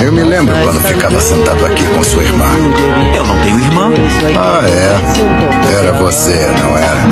Eu me lembro quando ficava sentado aqui com sua irmã. Eu não tenho irmã. Ah, é. Era você, não era?